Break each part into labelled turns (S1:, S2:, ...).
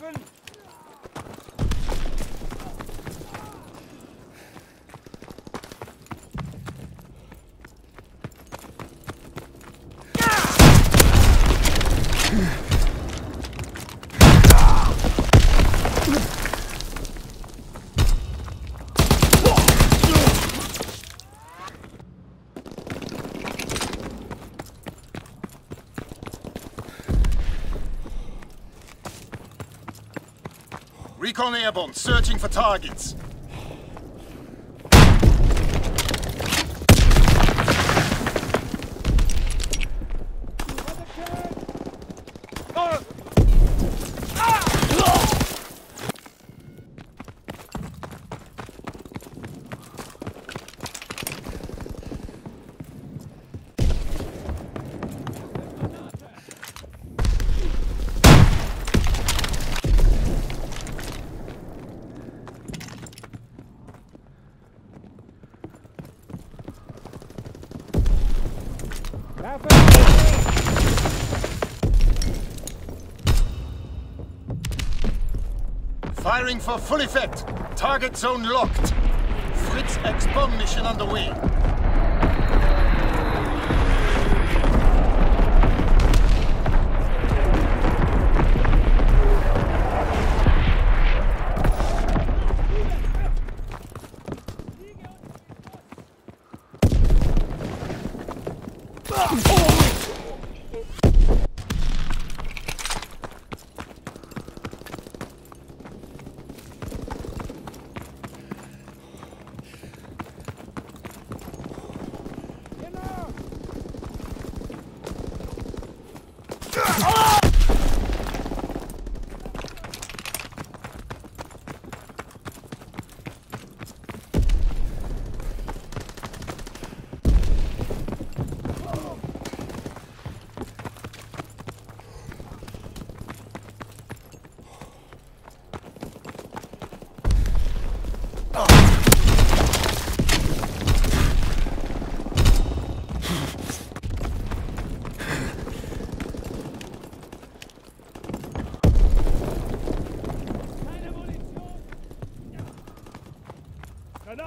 S1: open! Recon airborne, searching for targets. Firing for full effect. Target zone locked. Fritz X-bomb mission underway.
S2: Oh!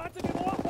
S2: Warte, wir brauchen...